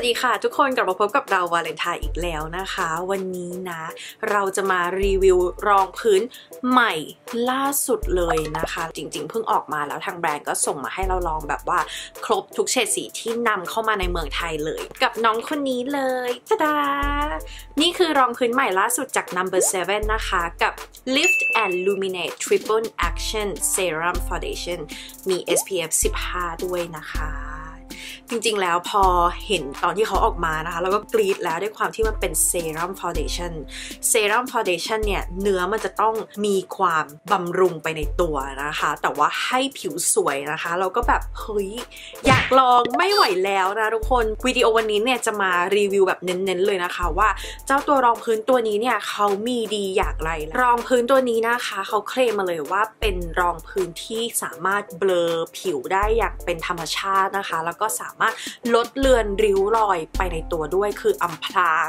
วัสดีค่ะ ทุกคนกลับมาพบกับเราวาเลนไทน์อีกแล้วนะคะ วันนี้นะ เราจะมารีวิวรองพื้นใหม่ล่าสุดเลยนะคะ จริงๆ เพิ่งออกมาแล้วทางแบรนด์ก็ส่งมาให้เราลองแบบว่าครบทุกเฉดสีที่นำเข้ามาในเมืองไทยเลย กับน้องคนนี้เลยตาดา นี่คือรองพื้นใหม่ล่าสุดจาก Number 7 นะคะกับ Lift and Luminate Triple Action Serum Foundation มี SPF 15 ด้วยนะคะ จริงๆ แล้วพอเห็นตอนที่เขาออกมานะคะแล้วก็กรีดแล้วด้วยความที่มันเป็นเซรั่มฟาวเดชั่นเซรั่มฟาวเดชั่นเนี่ยเนื้อมันจะต้องมีความบำรุงไปในตัวนะคะ แต่ว่าให้ผิวสวยนะคะ เราก็แบบเฮ้ยอยากลองไม่ไหวแล้วนะทุกคนวิดีโอวันนี้เนี่ยจะมารีวิวแบบเน้นๆเลยนะคะ ว่าเจ้าตัวรองพื้นตัวนี้เนี่ยเขามีดีอย่างไร รองพื้นตัวนี้นะคะเขาเคลมมาเลยว่าเป็นรองพื้นที่สามารถเบลอผิวได้อย่างเป็นธรรมชาตินะคะ แล้วก็สามารถลดเลือนริ้วรอยไปในตัวด้วยคืออำพราง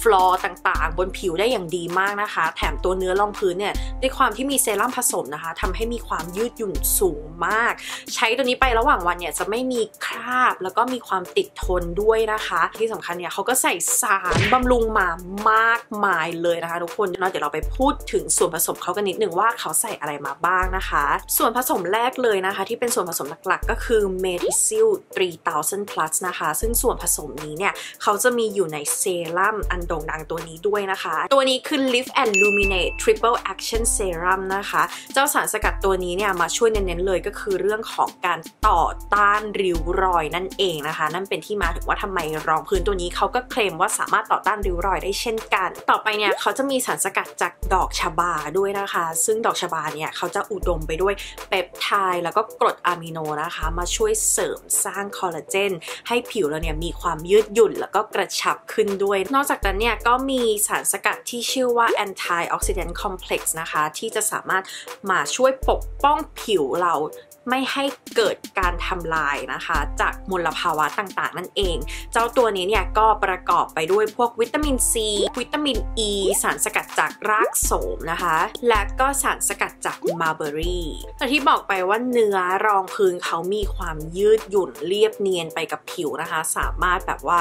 ฟลอร์ต่างๆ บนผิวได้อย่างดีมากนะคะ แถมตัวเนื้อรองพื้นเนี่ยด้วยความที่มีเซรั่มผสมนะคะทำให้มีความยืดหยุ่นสูงมาก ใช้ตัวนี้ไประหว่างวันเนี่ยจะไม่มีคราบแล้วก็มีความติดทนด้วยนะคะ ที่สำคัญเนี่ยเขาก็ใส่สารบำรุงมามากมายเลยนะคะทุกคนเนาะเดี๋ยวเราไปพูดถึงส่วนผสมเขากันนิดหนึ่งว่าเขาใส่อะไรมาบ้างนะคะ ส่วนผสมแรกเลยนะคะ ที่เป็นส่วนผสมหลักๆ ก็คือเมทิซิลตรี3000 plus นะคะ ซึ่งส่วนผสมนี้เนี่ย เขาจะมีอยู่ในเซรั่มอันโด่งดังตัวนี้ด้วยนะคะ ตัวนี้คือ Lift and Luminate Triple Action Serum นะคะ เจ้าสารสกัดตัวนี้เนี่ย มาช่วยเน้นๆเลยก็คือเรื่องของการต่อต้านริ้วรอยนั่นเองนะคะ นั่นเป็นที่มาถึงว่าทำไมรองพื้นตัวนี้เขาก็เคลมว่าสามารถต่อต้านริ้วรอยได้เช่นกัน ต่อไปเนี่ยเขาจะมีสารสกัดจากดอกชบาด้วยนะคะ ซึ่งดอกชบาเนี่ยเขาจะอุดมไปด้วยเปปไทด์แล้วก็กรดอะมิโนนะคะ มาช่วยเสริมสร้างคอลลาเจน ให้ผิวเราเนี่ยมีความยืดหยุ่นแล้วก็กระชับขึ้นด้วย นอกจากนั้นเนี่ยก็มีสารสกัดที่ชื่อว่า antioxidant complex นะคะ ที่จะสามารถมาช่วยปกป้องผิวเรา ไม่ให้เกิดการทำลายนะคะ จากมลภาวะต่างๆ นั่นเอง เจ้าตัวนี้เนี่ยก็ประกอบไปด้วยพวกวิตามินซี วิตามินอ e, ีสารสกัดจากรากโสมนะคะ และก็สารสกัดจากมัลเบอร์รี่แต่ที่บอกไปว่าเนื้อรองพื้นเขามีความยืดหยุ่นเรียบเนียนไปกับผิวนะคะ สามารถแบบว่า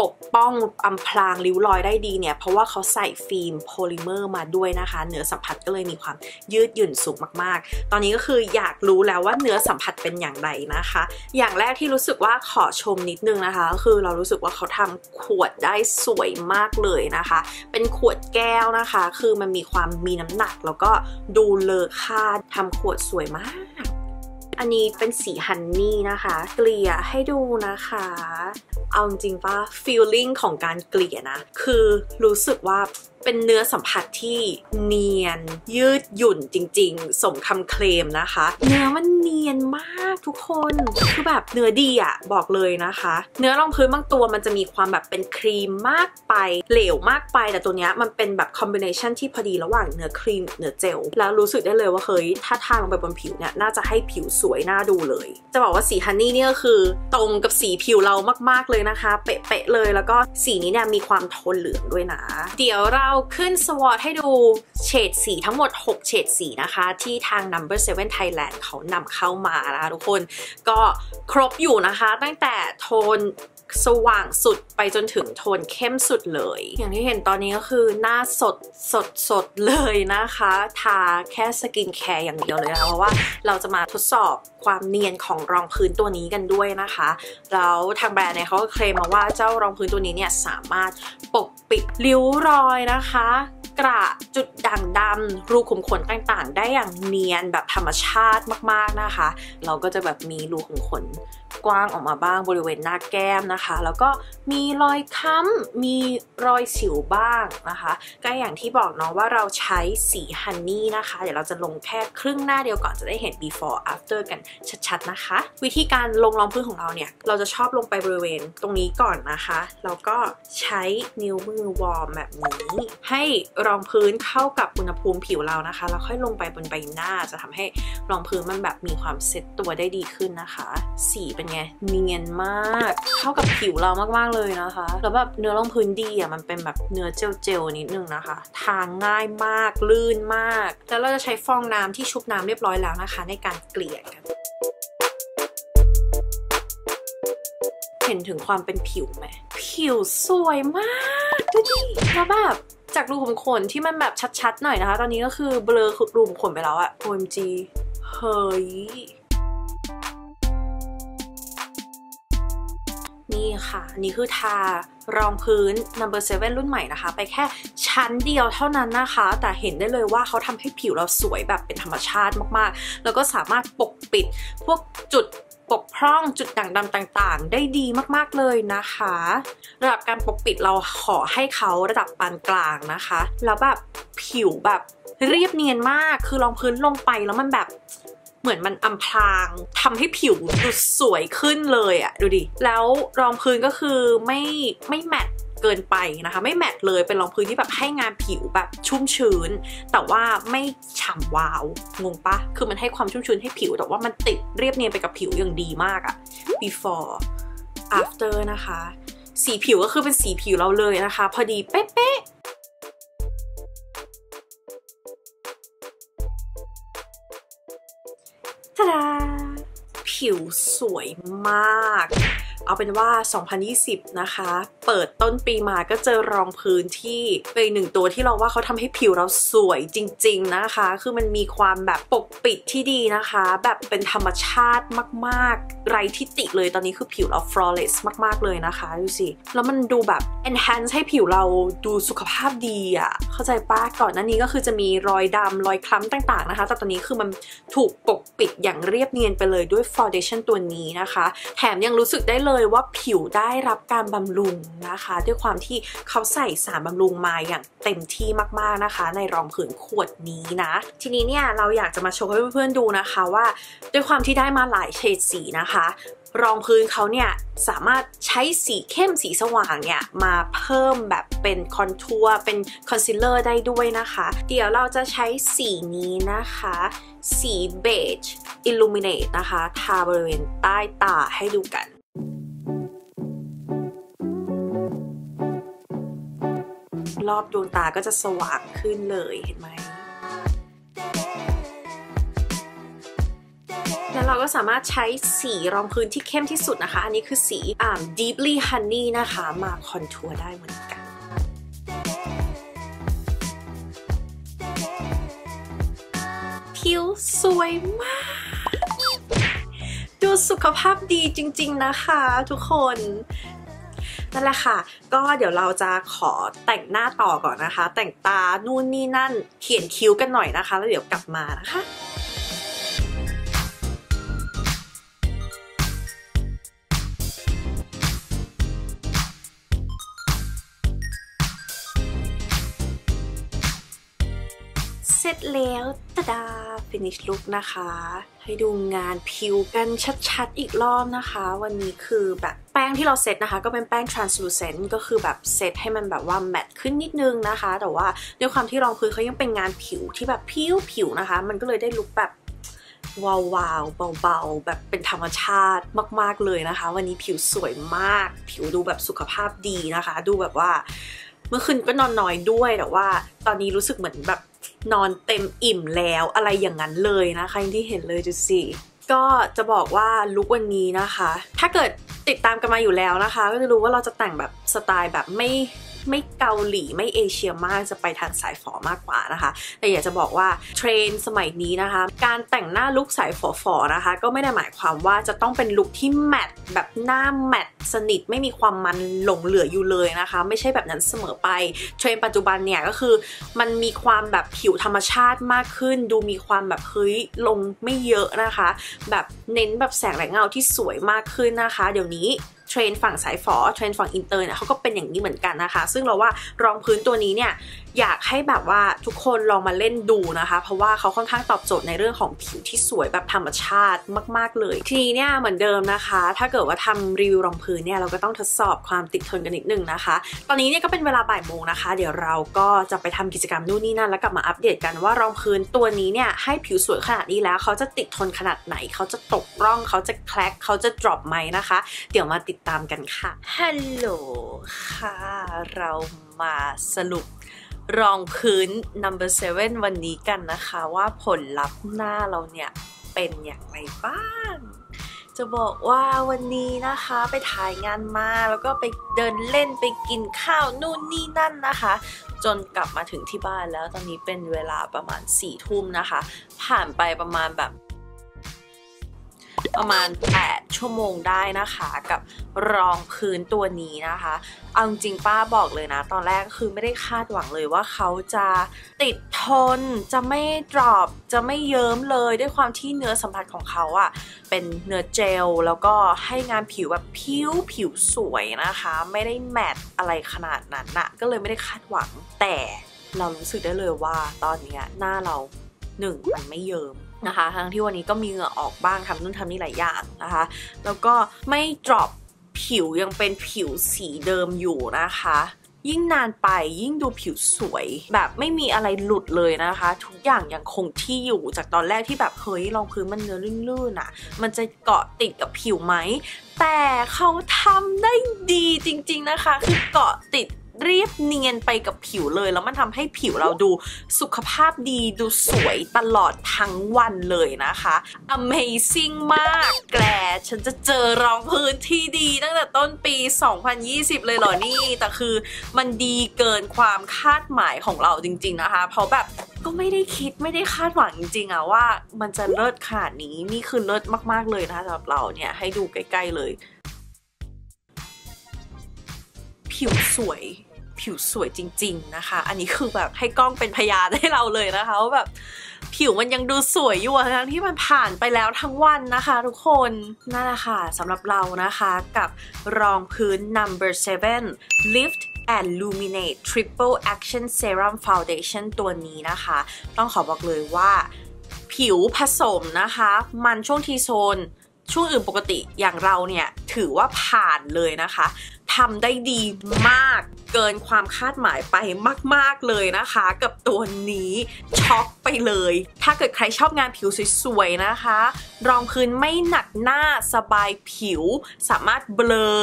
ปกป้องอำพรางริ้วรอยได้ดีเนี่ย เพราะว่าเขาใส่ฟิล์มโพลิเมอร์มาด้วยนะคะ เนื้อสัมผัสก็เลยมีความยืดหยุ่นสูงมากๆ ตอนนี้ก็คืออยากรู้แล้วว่าเนื้อสัมผัสเป็นอย่างไรนะคะ อย่างแรกที่รู้สึกว่าขอชมนิดนึงนะคะ คือเรารู้สึกว่าเขาทำขวดได้สวยมากเลยนะคะ เป็นขวดแก้วนะคะ คือมันมีความมีน้ำหนัก แล้วก็ดูเลอค่าทำขวดสวยมาก อันนี้เป็นสีฮันนี่นะคะ เกลี่ยให้ดูนะคะ เอาจริงปะฟีลลิ่งของการเกลี่ยนะ คือรู้สึกว่าเป็นเนื้อสัมผัสที่เนียน ยืดหยุ่นจริง ๆ สมคำเคลมนะคะ เนื้อมันเนียนมากทุกคนคือแบบเนื้อดีอะบอกเลยนะคะ เนื้อรองพื้นบางตัวมันจะมีความแบบเป็นครีมมากไป เหลวมากไปแต่ตัวเนี้ยมันเป็นแบบคอมบิเนชันที่พอดีระหว่างเนื้อครีมเนื้อเจลแล้วรู้สึกได้เลยว่าเฮ้ยถ้าทาลงไปบนผิวเนี่ยน่าจะให้ผิวสวยน่าดูเลย จะบอกว่าสีฮันนี่เนี่ยก็คือตรงกับสีผิวเรามากๆเลยนะคะ เป๊ะๆเลยแล้วก็สีนี้เนี่ยมีความโทนเหลืองด้วยนะ เดี๋ยวเราขึ้น swatch ให้ดูเฉดสีทั้งหมด 6 เฉดสีนะคะ ที่ทาง Number 7 Thailand เขานำเข้ามานะคะทุกคนก็ครบอยู่นะคะ ตั้งแต่โทนสว่างสุดไปจนถึงโทนเข้มสุดเลย อย่างที่เห็นตอนนี้ก็คือหน้าสดสดสดเลยนะคะ ทาแค่ skincare อย่างเดียวเลยนะเพราะว่าเราจะมาทดสอบความเนียนของรองพื้นตัวนี้กันด้วยนะคะ แล้วทางแบรนด์เนี่ยเขาก็เคลมมาว่าเจ้ารองพื้นตัวนี้เนี่ยสามารถปกปิดริ้วรอยนะคะ กระจุดด่างดำรูขุมขนต่างๆ ได้อย่างเนียนแบบธรรมชาติมากๆนะคะ เราก็จะแบบมีรูขุมขนกว้างออกมาบ้างบริเวณหน้าแก้มนะคะ แล้วก็มีรอยค้ำมีรอยสิวบ้างนะคะก็อย่างที่บอกเนาะว่าเราใช้สี honey นะคะ เดี๋ยวเราจะลงแค่ครึ่งหน้าเดียวก่อนจะได้เห็น before after กันชัดๆนะคะ วิธีการลงรองพื้นของเราเนี่ย เราจะชอบลงไปบริเวณตรงนี้ก่อนนะคะแล้วก็ใช้นิ้วมือ warm แบบนี้ให้รองพื้นเข้ากับอุณหภูมิผิวเรานะคะ แล้วค่อยลงไปบนใบหน้าจะทำให้รองพื้นมันแบบมีความเซ็ตตัวได้ดีขึ้นนะคะ สีเป็นไงเนียนมาก เข้ากับผิวเรามากๆเลยนะคะแล้วแบบเนื้อรองพื้นดีอะมันเป็นแบบเนื้อเจลๆนิดนึงนะคะ ทางง่ายมากลื่นมาก แล้วเราจะใช้ฟองน้ำที่ชุบน้ำเรียบร้อยแล้วนะคะ ในการเกลี่ยกันเห็นถึงความเป็นผิวไหม ผิวสวยมาก ดูดิแล้วแบบ จากรูขุมขนที่มันแบบชัดๆหน่อยนะคะ ตอนนี้ก็คือเบลอรูขุมขนไปแล้วอะ OMG เฮ้ย นี่ค่ะ นี่คือทารองพื้น number 7รุ่นใหม่นะคะ ไปแค่ชั้นเดียวเท่านั้นนะคะ แต่เห็นได้เลยว่าเขาทำให้ผิวเราสวยแบบเป็นธรรมชาติมากๆ แล้วก็สามารถปกปิดพวกจุด ปกพร่องจุดด่างดำต่างๆ ได้ดีมากๆเลยนะคะ ระดับการปกปิดเราขอให้เขาระดับปานกลางนะคะ แล้วแบบผิวแบบเรียบเนียนมากคือรองพื้นลงไปแล้วมันแบบเหมือนมันอำพรางทำให้ผิวดูสวยขึ้นเลยอะดูดิ แล้วรองพื้นก็คือไม่ไม่แมท เกินไปนะคะ ไม่แมตเลยเป็นรองพื้นที่แบบให้งานผิวแบบชุ่มชื้น แต่ว่าไม่ฉ่ำวาวงงปะคือมันให้ความชุ่มชื้นให้ผิว แต่ว่ามันติดเรียบเนียนไปกับผิวอย่างดีมากอะ before after นะคะ สีผิวก็คือเป็นสีผิวเราเลยนะคะ พอดีเป๊ะๆทาดาผิวสวยมาก เอาเป็นว่า 2020 นะคะ เปิดต้นปีมาก็เจอรองพื้นที่เป็นหนึ่งตัวที่เราว่าเขาทำให้ผิวเราสวยจริง ๆนะคะ คือมันมีความแบบปกปิดที่ดีนะคะ แบบเป็นธรรมชาติมาก ๆ ไรทิติเลยตอนนี้คือผิวเรา flawless มาก ๆ เลยนะคะดูสิ แล้วมันดูแบบ enhance ให้ผิวเราดูสุขภาพดีอะ่ะ เข้าใจป้าก่อนหน้านี้ก็คือจะมีรอยดำรอยคล้ำต่าง ๆ นะคะ แต่ตอนนี้คือมันถูกปกปิดอย่างเรียบเนียนไปเลยด้วย foundation ตัวนี้นะคะ แถมยังรู้สึกได้เลยว่าผิวได้รับการบำรุงนะคะ ด้วยความที่เขาใส่สารบำรุงมาอย่างเต็มที่มาก ๆ นะคะ ในรองผืนขวดนี้นะ ทีนี้เนี่ยเราอยากจะมาโชว์ให้เพื่อนๆดูนะคะว่า ด้วยความที่ได้มาหลายเฉดสีนะคะรองพื้นเขาเนี่ยสามารถใช้สีเข้มสีสว่างเนี่ยมาเพิ่มแบบเป็นคอนทัวร์เป็นคอนซีลเลอร์ได้ด้วยนะคะ เดี๋ยวเราจะใช้สีนี้นะคะ สี beige Illuminate นะคะ ทาบริเวณใต้ตาให้ดูกันรอบดวงตาก็จะสว่างขึ้นเลยเห็นไหม แล้วเราก็สามารถใช้สีรองพื้นที่เข้มที่สุดนะคะ อันนี้คือสีอ่า deeply honey นะคะ มาคอนทัวร์ได้เหมือนกันผิวสวยมาก ดูสุขภาพดีจริง ๆ นะคะทุกคนนั่นแหละค่ะ ก็เดี๋ยวเราจะขอแต่งหน้าต่อก่อนนะคะ แต่งตานู่นนี่นั่น เขียนคิ้วกันหน่อยนะคะ แล้วเดี๋ยวกลับมานะคะ แล้วตาดา finish look นะคะ ให้ดูงานผิวกันชัดๆ อีกรอบนะคะ วันนี้คือแบบแป้งที่เราเซตนะคะ ก็เป็นแป้ง translucent ก็คือแบบเซตให้มันแบบว่าแมตต์ขึ้นนิดนึงนะคะ แต่ว่าด้วยความที่รองพื้นเขายังเป็นงานผิวที่แบบผิวผิวนะคะ มันก็เลยได้ลุคแบบวาวๆเบาๆ แบบเป็นธรรมชาติมาก ๆเลยนะคะ วันนี้ผิวสวยมาก ผิวดูแบบสุขภาพดีนะคะ ดูแบบว่า เมื่อคืนก็นอนน้อยด้วยแต่ว่า ตอนนี้รู้สึกเหมือนแบบ นอนเต็มอิ่มแล้วอะไรอย่างนั้นเลยนะคะที่เห็นเลยดูสิก็จะบอกว่าลุควันนี้นะคะ ถ้าเกิดติดตามกันมาอยู่แล้วนะคะ ก็จะรู้ว่าเราจะแต่งแบบสไตล์แบบไม่ ไม่เกาหลีไม่เอเชียมากจะไปทางสายฝอมากกว่านะคะ แต่อยากจะบอกว่าเทรนสมัยนี้นะคะ การแต่งหน้าลุคสายฝอๆนะคะ ก็ไม่ได้หมายความว่าจะต้องเป็นลุคที่แมทแบบหน้าแมทสนิทไม่มีความมันหลงเหลืออยู่เลยนะคะ ไม่ใช่แบบนั้นเสมอไปเทรนปัจจุบันเนี่ยก็คือมันมีความแบบผิวธรรมชาติมากขึ้น ดูมีความแบบเฮ้ยลงไม่เยอะนะคะ แบบเน้นแบบแสงและเงาที่สวยมากขึ้นนะคะ เดี๋ยวนี้ เทรนฝั่งสายฝอเทรนฝั่งอินเตอร์เนี่ยเขาก็เป็นอย่างนี้เหมือนกันนะคะ ซึ่งเราว่ารองพื้นตัวนี้เนี่ยอยากให้แบบว่าทุกคนลองมาเล่นดูนะคะ เพราะว่าเขาค่อนข้างตอบโจทย์ในเรื่องของผิวที่สวยแบบธรรมชาติมาก ๆ เลย ทีนี้เนี่ยเหมือนเดิมนะคะ ถ้าเกิดว่าทำรีวิวรองพื้นเนี่ยเราก็ต้องทดสอบความติดทนกันนิดนึงนะคะ ตอนนี้เนี่ยก็เป็นเวลาบ่ายโมงนะคะ เดี๋ยวเราก็จะไปทำกิจกรรมนู่นนี่นั่นแล้วกลับมาอัปเดตกันว่ารองพื้นตัวนี้เนี่ยให้ผิวสวยขนาดนี้แล้วเขาจะติดทนขนาดไหนเขาจะตกร่องเขาจะแคลกเขาจะ drop ไหมนะคะ เดี๋ยวมาติดตามกันค่ะ ฮัลโหลค่ะ เรามาสรุปรองพื้น number 7วันนี้กันนะคะว่าผลลัพธ์หน้าเราเนี่ยเป็นอย่างไรบ้าง จะบอกว่าวันนี้นะคะไปถ่ายงานมาแล้วก็ไปเดินเล่นไปกินข้าวนู่นนี่นั่นนะคะ จนกลับมาถึงที่บ้านแล้วตอนนี้เป็นเวลาประมาณ4ี่ทุ่มนะคะ ผ่านไปประมาณแบบ ประมาณ 8 ชั่วโมงได้นะคะกับรองพื้นตัวนี้นะคะ เอาจริงป้าบอกเลยนะ ตอนแรกคือไม่ได้คาดหวังเลยว่าเขาจะติดทน จะไม่ดรอปจะไม่เยิ้มเลยด้วยความที่เนื้อสัมผัสของเขาอะเป็นเนื้อเจล แล้วก็ให้งานผิวแบบผิวผิวสวยนะคะ ไม่ได้แมตอะไรขนาดนั้นนะก็เลยไม่ได้คาดหวังแต่เรารู้สึกได้เลยว่าตอนนี้หน้าเราหนึ่งมันไม่เยิม นะคะ ทั้งที่วันนี้ก็มีเหงื่อออกบ้างทำนู่นทำนี่หลายอย่างนะคะ แล้วก็ไม่ดรอปผิวยังเป็นผิวสีเดิมอยู่นะคะ ยิ่งนานไปยิ่งดูผิวสวย แบบไม่มีอะไรหลุดเลยนะคะ ทุกอย่างยังคงที่อยู่จากตอนแรกที่แบบเฮ้ยรองพื้นมันเนื้อลื่นๆอะ มันจะเกาะติดกับผิวไหมแต่เขาทำได้ดีจริง ๆนะคะ คือเกาะติด เรียบเนียนไปกับผิวเลย แล้วมันทำให้ผิวเราดูสุขภาพดีดูสวยตลอดทั้งวันเลยนะคะ Amazing มากแกฉันจะเจอรองพื้นที่ดีตั้งแต่ต้นปี 2020 เลยเหรอนี่ แต่คือมันดีเกินความคาดหมายของเราจริง ๆนะคะ เพราะแบบก็ไม่ได้คิดไม่ได้คาดหวังจริงๆอะว่ามันจะเลิศขนาดนี้นี่คือเลิศมากๆเลยนะคะสำหรับเราเนี่ยให้ดูใกล้ ๆเลย ผิวสวย ผิวสวยจริง ๆนะคะ อันนี้คือแบบให้กล้องเป็นพยานให้เราเลยนะคะว่าแบบผิวมันยังดูสวยอยู่ทั้งที่มันผ่านไปแล้วทั้งวันนะคะ ทุกคนนั่นแหละค่ะสำหรับเรานะคะกับรองพื้น number 7 lift and luminate triple action serum foundation ตัวนี้นะคะ ต้องขอบอกเลยว่า ผิวผสมนะคะ มันช่วงทีโซนช่วงอื่นปกติอย่างเราเนี่ย ถือว่าผ่านเลยนะคะ ทำได้ดีมากเกินความคาดหมายไปมาก ๆ เลยนะคะ กับตัวนี้ช็อกไปเลย ถ้าเกิดใครชอบงานผิวสวยๆนะคะ รองพื้นไม่หนักหน้าสบายผิว สามารถเบลอ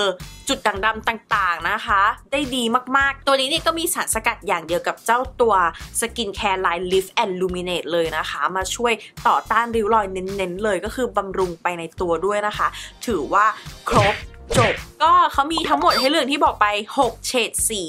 จุดด่างดำต่างๆนะคะ ได้ดีมากๆ ตัวนี้เนี่ยก็มีสารสกัดอย่างเดียวกับเจ้าตัว skincare line Lift and Luminate เลยนะคะ มาช่วยต่อต้านริ้วรอยเน้นๆเลยก็คือบำรุงไปในตัวด้วยนะคะ ถือว่าครบ จบ ก็เขามีทั้งหมดให้เลือกที่บอกไป 6 เฉดสี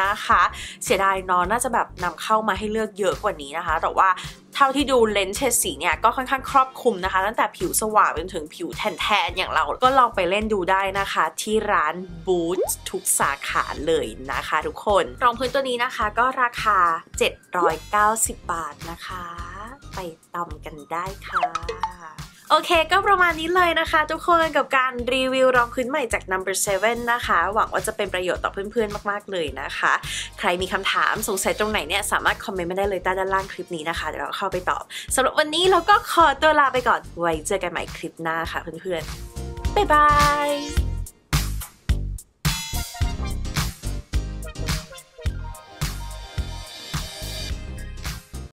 นะคะ เสียดายน้องน่าจะแบบนำเข้ามาให้เลือกเยอะกว่านี้นะคะ แต่ว่าเท่าที่ดูเลนส์เฉดสีเนี่ยก็ค่อนข้างครอบคลุมนะคะ ตั้งแต่ผิวสว่างจนถึงผิวแทนๆอย่างเราก็ลองไปเล่นดูได้นะคะ ที่ร้านบูธทุกสาขาเลยนะคะทุกคนรองพื้นตัวนี้นะคะก็ราคา 790 บาทนะคะ ไปตอมกันได้ค่ะ โอเคก็ประมาณนี้เลยนะคะ ทุกคนกับการรีวิวรองพื้นใหม่จาก Number 7 นะคะ หวังว่าจะเป็นประโยชน์ต่อเพื่อนๆ มากๆเลยนะคะ ใครมีคำถามสงสัยตรงไหนเนี่ย สามารถคอมเมนต์มาได้เลยใต้ด้านล่างคลิปนี้นะคะเดี๋ยวเราเข้าไปตอบสำหรับวันนี้เราก็ขอตัวลาไปก่อนไว้เจอกันใหม่คลิปหน้าค่ะเพื่อนๆบ๊ายบาย